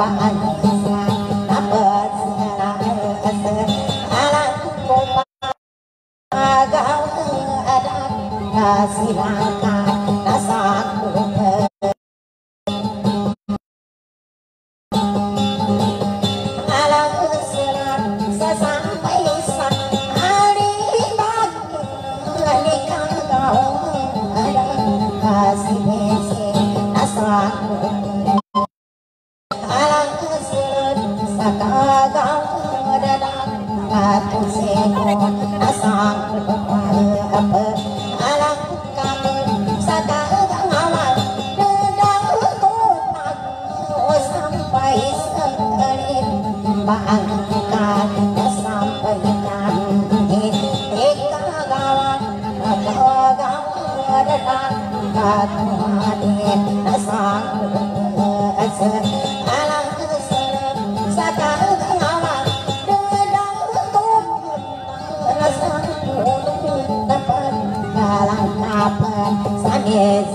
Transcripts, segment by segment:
Thank you. Sanes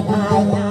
Sarata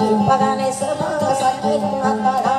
Pagane solo sa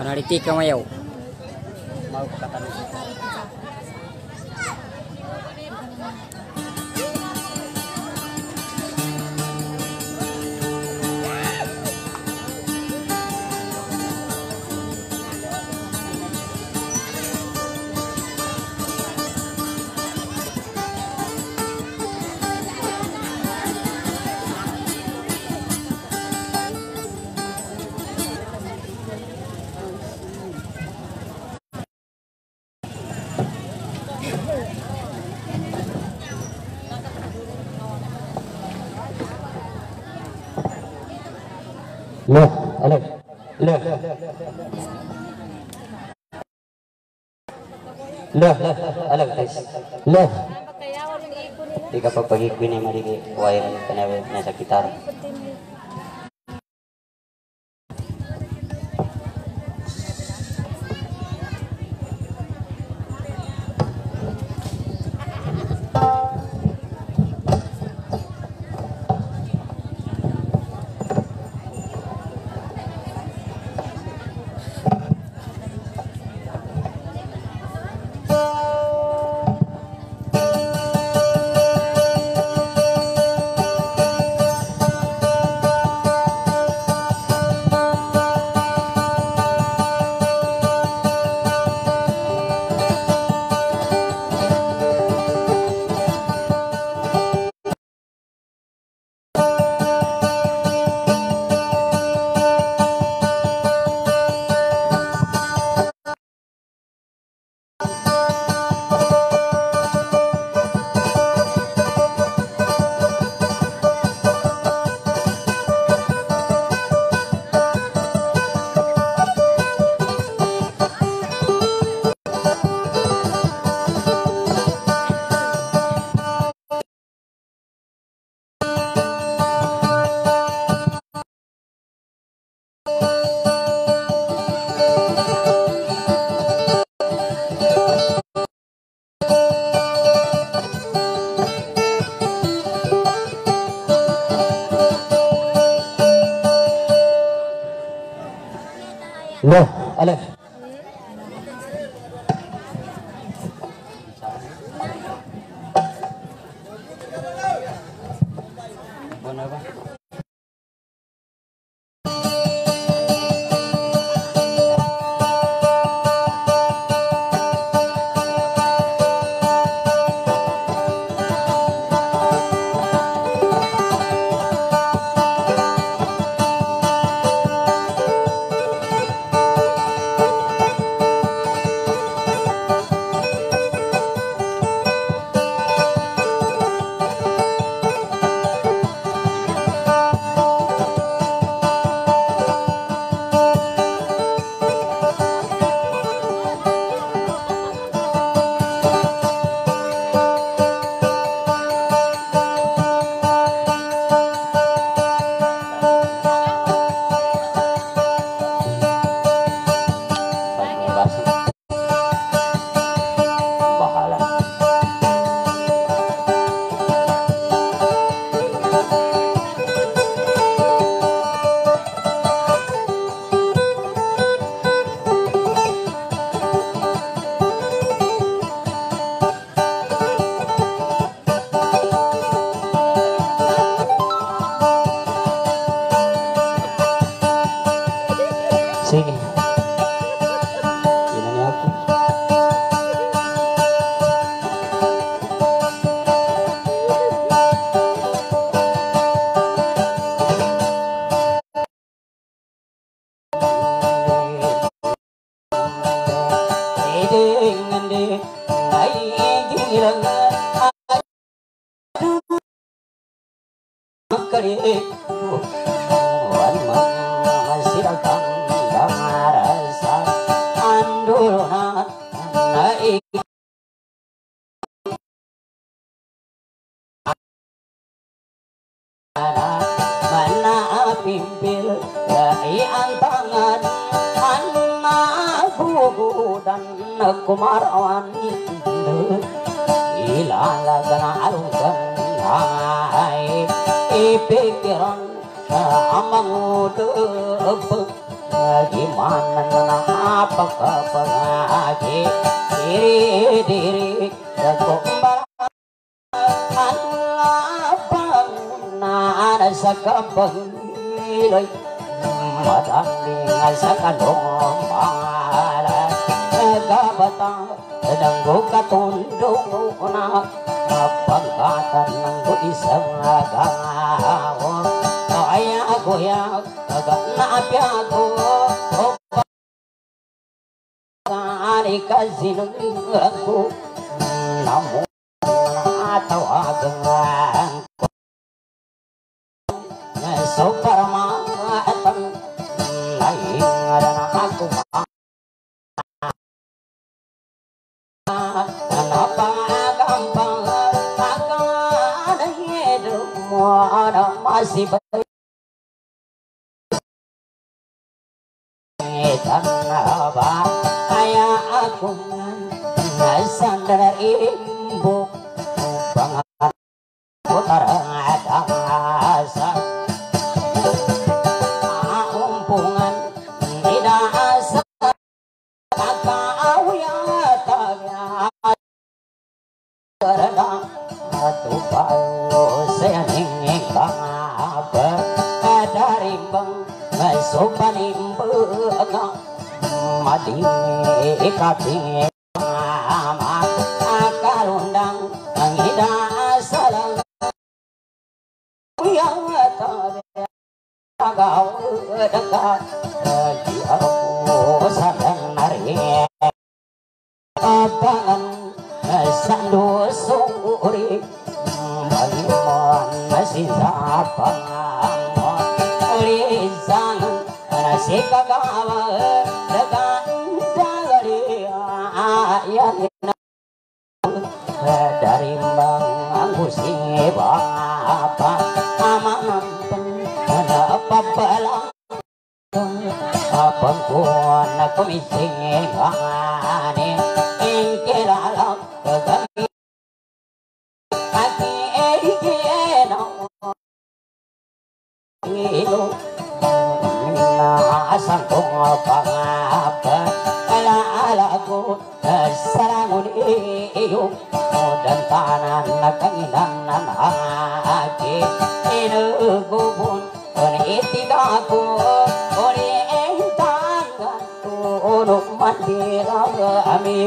penaliti kamayaw mau kata pagi kuini marigi wair kena na sekitar sakambang ilay Madaming sa kanong pangalan Nagkabatang ng bukatundong na Pagkatan ng isang nagangao Kaya agoyag, agad na apyago Kani kazinong ako lòng tao ở gần ngoài tupalo seneng kang apa dari bang sopani bang madi kading amat akarundang angida salang yang tabe agau dekat ake ero gobon on eti da ore entanga ko no mate ra ami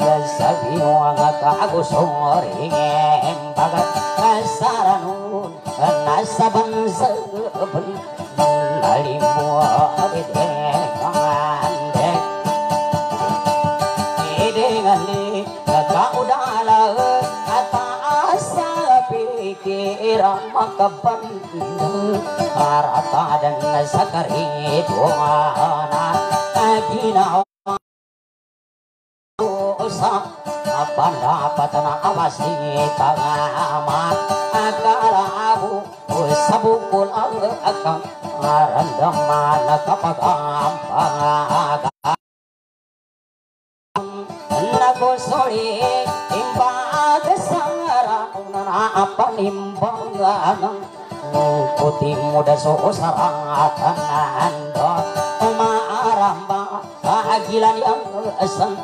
yasa bi no aga ta go somore em baga asaranu mo ade pikiran makabanda harata dan sakari tuana ginawa dosa pendapat na awasi tangamat akala abu sabukul ang akang arandaman kapagampang nagusuri imbag apa nimbang lanang Kukuti muda so sarang atangan do Umarah bahagilan yang kesan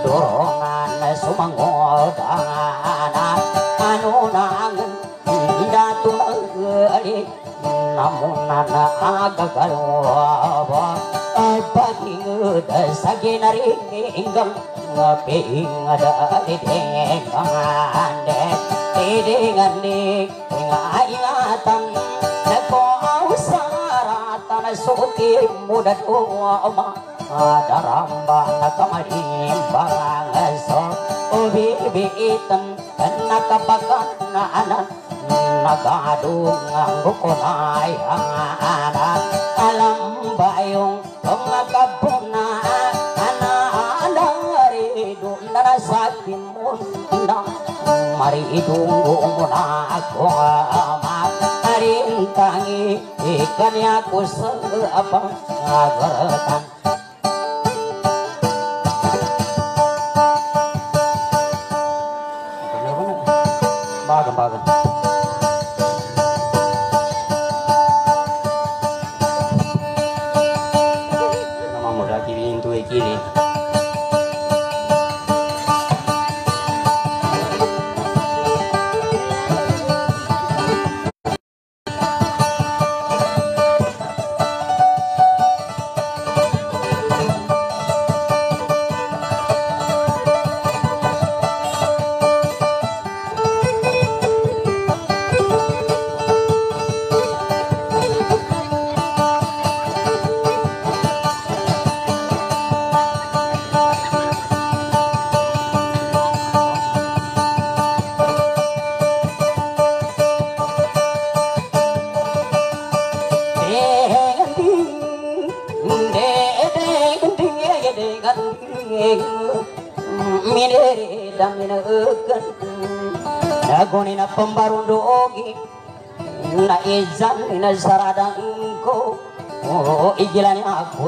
Dorongan sumangol dana Anu nangan indah tulang gali Namun anak gagal wabah. Bagi ngeda sagi nari inggang Ngeping ada di dengan đi đi ngần đi ngãi tâm đã có áo xa ra ta đã số tim mua đất ô mà đã làm bà ta có mà đi bà ngã ô bi bi tâm na ka bagat na anan nagadung ang bukunay ang anak alam ba yung maridong mo na ako ama arintangi ikanya ko sa abang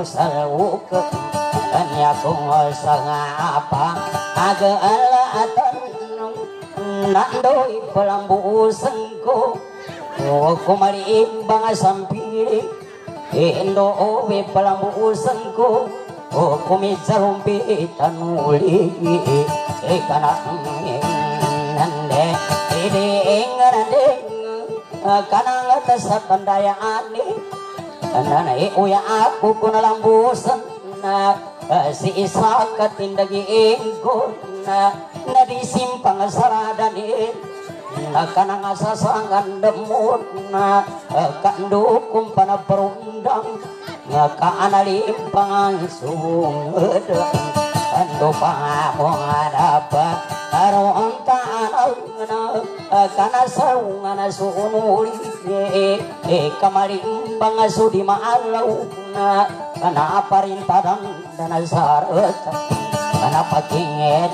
usah wuke kan ya ku usah ngapa aga ala atan nandoi pelambu usengku. Wuku mari imbang sampiri indo owe pelambu usengku. Wuku mizarumpi tanuli ikanak nende. Ini ingar ding kanang atas pendayaan Nana uya aku ko nalambusan na si isa katindagi ko na nadisimpang saradanin na kanang asasangan demon na kandukum panaperundang nga kaanalimpang sungod ando pa mo apa aron tanal na kana saungan sunuli e kamalimbang sudi maalaw na kana parintadan dan sarat kana pakingin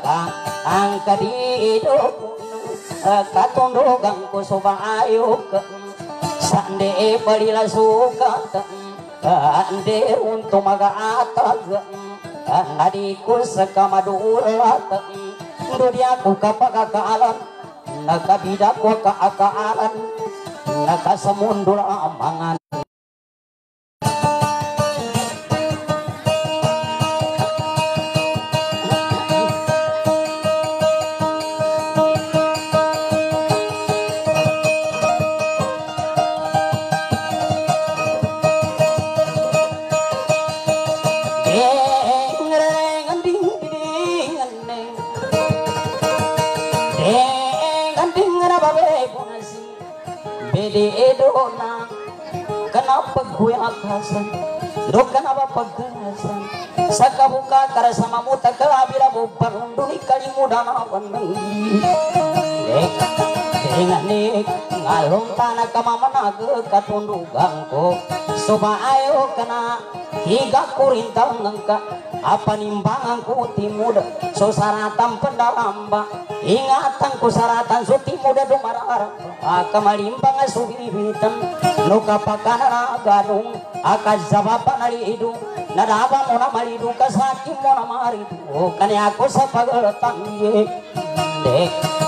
ka ang kadido katundugang ko subayo ka sande balila suka ande untuk magaatag nadiku sakamadulat dunia ku nagkabida ko kaakaalan nakasamundul amangan Kenapa gue akasan? Do kenapa pagasan? Saka buka kara sama muta kelabira bubar unduni kali muda nawan Dek, dengan nik ngalung tanah kamamana ke katundugang ko Soba ayo kena tiga kurintang ngengka apa nimbangan ku timuda so saratan pendalamba ingatan ku saratan so timuda dumarara aka malimbang subibitan nuka pakana garung aka zabapa nari hidung nadaba mo na malidu kasaki mo na maridu. O kanya ako sa pagalatan ye. Dek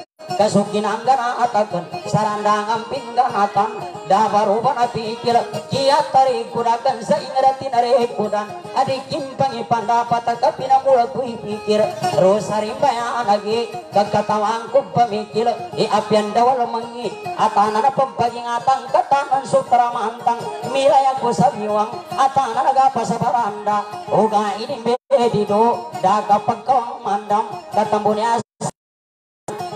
kasukin ang ganatakan sarandang ang pingganatan baru bana pikir kia tari kurakan sa ingrati nare kudan adikin pangi pandapat kapina mula kui pikir terus hari bayan lagi kagkatawan ko pamikir i apian dawal mangi atana na pampaging atang katanan sutra mantang milaya ko sa biwang atana nagapa sa baranda. Uga ini bedido daga pagkawang mandam katambunya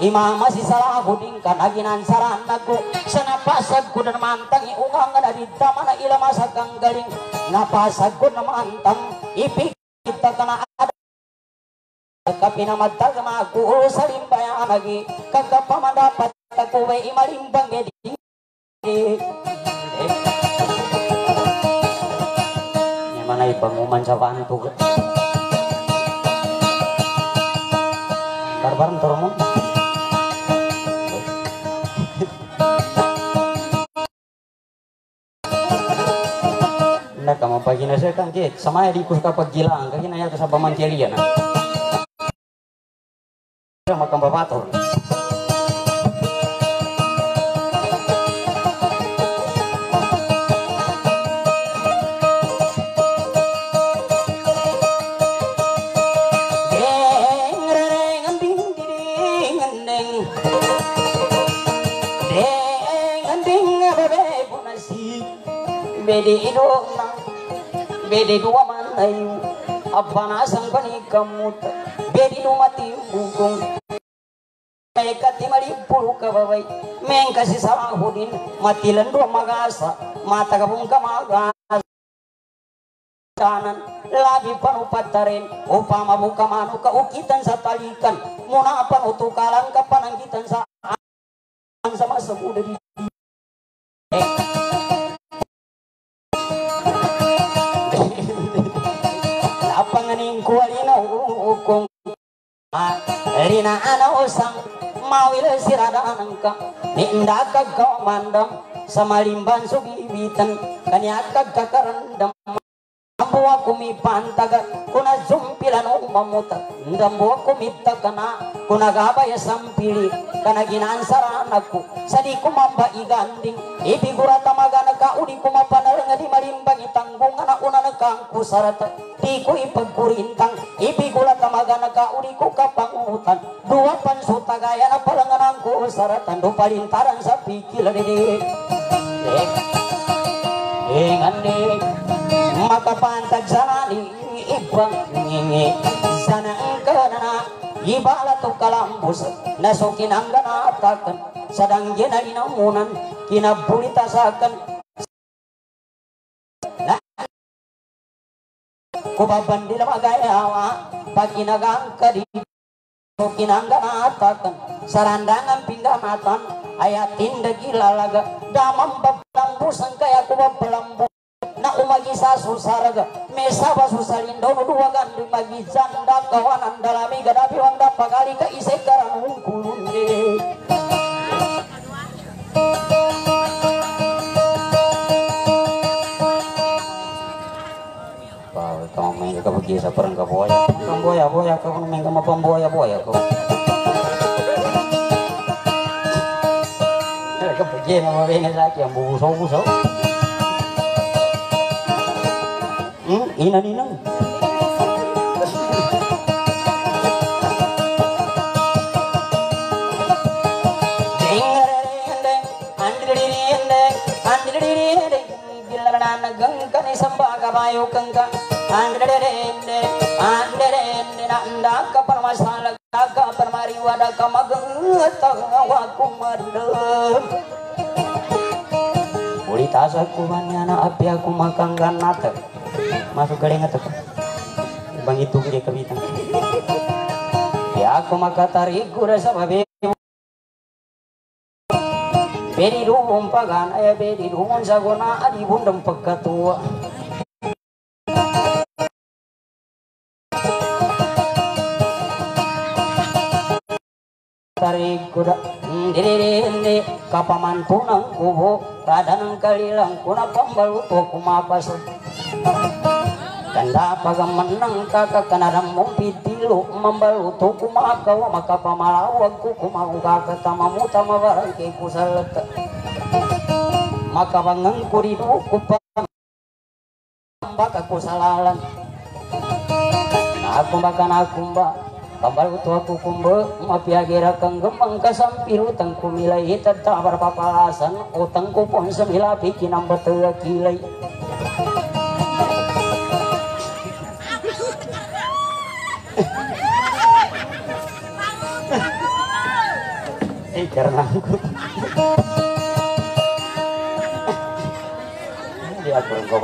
Imam masih salah kanaginan saran naku sanapasag ko na mantang iungang na dita mana ila masagang galing napasag ko na mantang ipikita ka na ada. Kapinamatag maku sa limbaya lagi kagapamadapat ay imalimbang edi mana ibanguman sa kanto barbaran turun Nak kamu pagi nasi kan ke sama di kus kapag gilang. Kaki naya ke sabah mantiria na. Ya makam babator. Deng reng Bede dua manayu Apa nasang panikamut Bede dua mati bukong Mereka timali puluh kababay Meng kasih salahudin Matilan dua magasa Mata kabung kamagasa kanan labi panupatarin upama buka manu kaukitan sa talikan muna panutukalan ka pananggitan sa sama sebuah di Kualina ukong Rina ana usang mawil sirada anangka Ninda kagkaw mandam Samalimban subibitan Kanya kagkakarandam Ambuwa kumipantaga kuna zumpilan umamuta Ndambuwa kumitagana kuna gabaya sampili kana ginansara anakku sadi kumamba iganding ibigura tamagana ka udi kumapanalanga di marimbang itanggung anak unana kangku sarata di ku ipagkurintang ibigura tamagana ka udi ku kapangutan dua pansuta gaya na palanganangku saratan do palintaran sa pikil dede. Dengan dek maka pantag sana ni ibang ngingi. Sana kanana ibala to kalambus. Nasukin ang ganatakan sadang ginalinamunan kinabulitasakan na kubabandila magayawa pag inagangka di So kinangganatakan sarandangan pinggamaton ayatin dagilalaga damang bablambusan kaya ko bablambu na umagi sa susaraga mesa ba susalindo no duwagan di magi janda kawanan dalami. Gadapi wanda pagali ka kama mwenga kabagisa parang kaboya kamboya boya kau boya boya kau kabagye na mwenga boya ang bubusaw busaw hmm ina nina Andri andri andri andri andri andri andri andri ni andri andri andri mabene sa akin buso buso. Hmm, ina ninang. Uli tasa kumanya na api aku masuk ya aku makatari gura sa babe Bedi rumong pagan ay bedi rumong sa guna adi bundang tarik kuda. Dirinde kapamantu ng kubo rada ng kalilang kuna pambaluto kumapas. Kanda pagamenang kakakanaram mong pitilo Mambaluto kumakaw makapamalawag ko Kumakuga katamamuta mabarangke kusalata maka mangengku di duku baka kusalalan aku makan aku mbak kambal utu aku kumbe mapiagira kang gemang kasampir utang kumilai tetap berpapalasan utangku pun semila bikin ang betul kilay eh karena aku. Dia kurang kau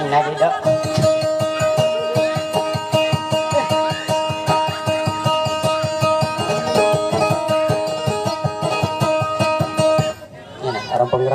ini tidak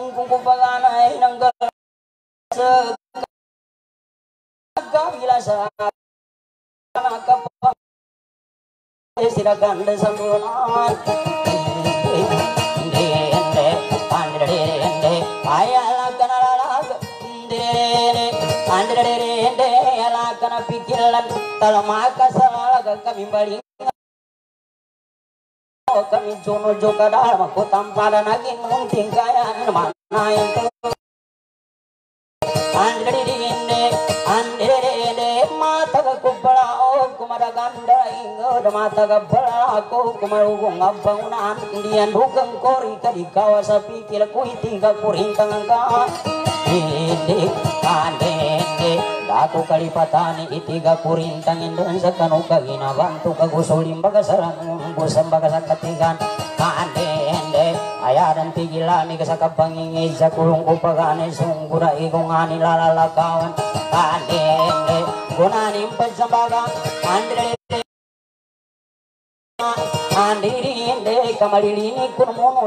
ang kukumbaga na ay nanggal sa kawila sa nakapang sinaganda sa mulan. Hindi, hindi, pandere, hindi, ayalag ka nalalag, hindi, pandere, hindi, ayalag ka na pikilan, talamakas sa nalaga kami balik. Kami jono joka dalam aku tamparan lagi mungkin kaya mana yang andre dinde andre mata ka kupala o kumara ganda ingo da mata ka bala aku kumarugo ngabangunan dian hukang kori kadi kawasa pikir kuiti ka kurintang ka inde ande Dako kalipatani itiga kurintangin doon sa kanuka ginabantu kagusulim baga sarang busang baga sa katigan Ande ende ayaran tigilani ka sa kapangingid sa kulong upagani sunggura igungani lalalakawan. Ande ende gunani pasambaga andre Andiri ende kamalilini mono